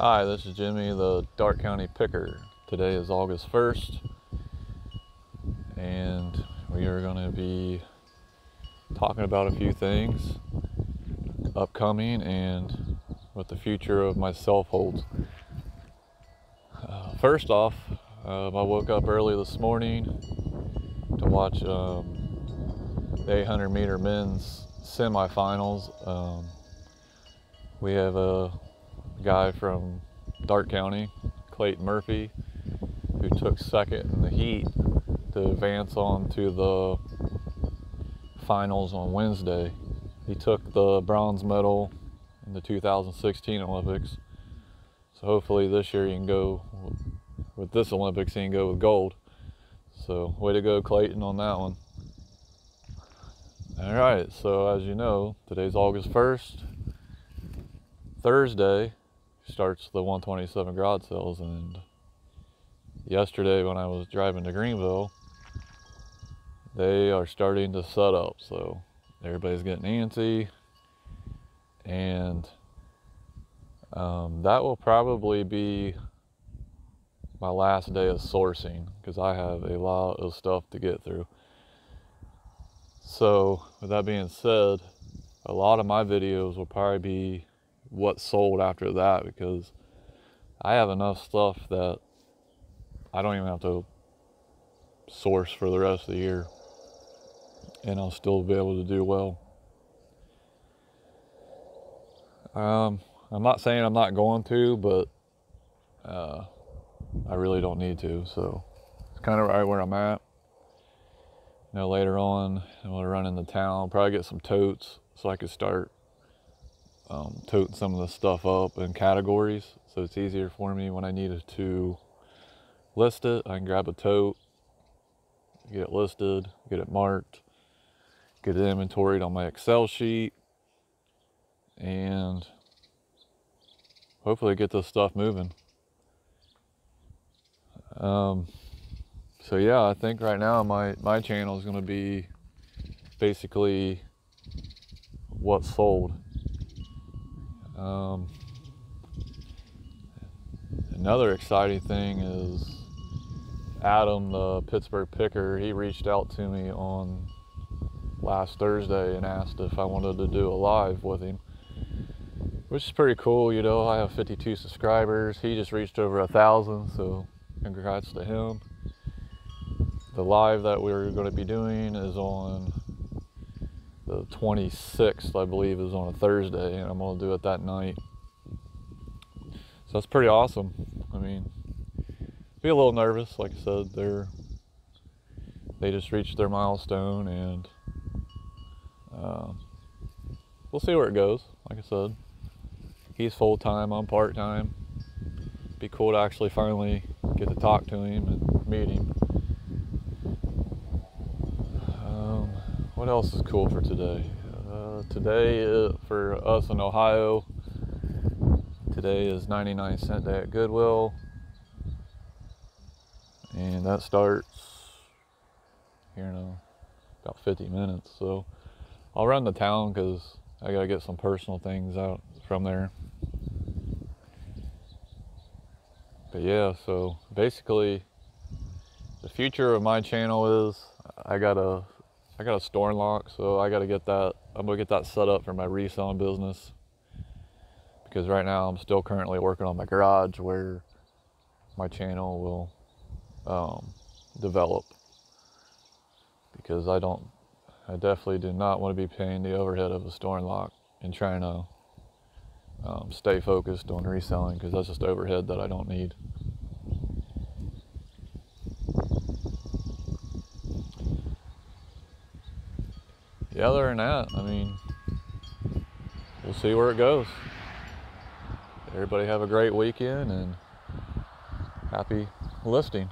Hi, this is Jimmy, the Darke County Picker. Today is August 1st, and we are going to be talking about a few things upcoming and what the future of myself holds. Uh, first off, um, I woke up early this morning to watch um, the 800 meter men's semifinals. Um, we have a guy from Darke County, Clayton Murphy, who took second in the heat to advance on to the finals on Wednesday. He took the bronze medal in the 2016 Olympics. So hopefully this year he can go with this Olympics, he can go with gold. So way to go, Clayton, on that one. All right, so as you know, today's August 1st. Thursday starts the 127 yard sales and yesterday when I was driving to Greenville, they are starting to set up. So everybody's getting antsy and um, that will probably be my last day of sourcing because I have a lot of stuff to get through. So with that being said, a lot of my videos will probably be what sold after that because I have enough stuff that I don't even have to source for the rest of the year and I'll still be able to do well. Um, I'm not saying I'm not going to, but uh, I really don't need to. So it's kind of right where I'm at. You know, later on, I'm gonna run into town, probably get some totes so I could start um, toting some of the stuff up in categories. So it's easier for me when I needed to list it. I can grab a tote, get it listed, get it marked, get it inventoried on my Excel sheet, and hopefully get this stuff moving. Um, so yeah, I think right now my, my channel is going to be basically what's sold. Um, another exciting thing is Adam, the Pittsburgh picker, he reached out to me on last Thursday and asked if I wanted to do a live with him, which is pretty cool. You know, I have 52 subscribers. He just reached over a thousand, so congrats to him. The live that we're going to be doing is on the 26th, I believe, is on a Thursday, and I'm going to do it that night. So that's pretty awesome. I mean, be a little nervous, like I said. They're they just reached their milestone, and uh, we'll see where it goes. Like I said, he's full time, I'm part time. Be cool to actually finally get to talk to him and meet him. Um, what else is cool for today? Uh, today, uh, for us in Ohio, today is 99 cent day at Goodwill. And that starts here in about 50 minutes. So I'll run the town because I got to get some personal things out from there. but yeah, so basically the future of my channel is I got a I got a store lock, so I got to get that. I'm gonna get that set up for my reselling business because right now I'm still currently working on my garage where my channel will um, develop because I don't. I definitely do not want to be paying the overhead of a store lock and trying to um, stay focused on reselling because that's just overhead that I don't need. Yeah, other than that, I mean, we'll see where it goes. Everybody have a great weekend and happy listing.